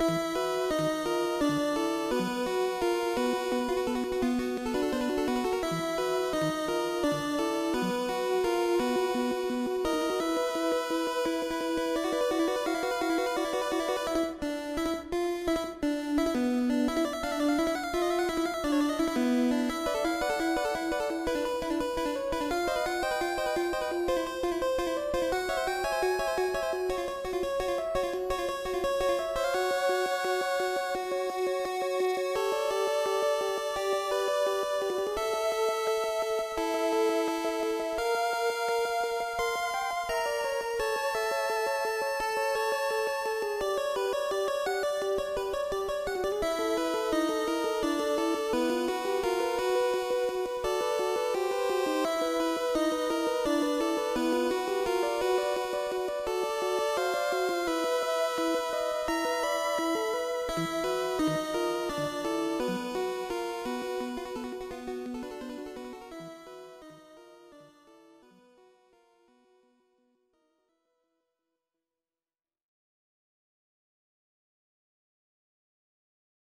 Música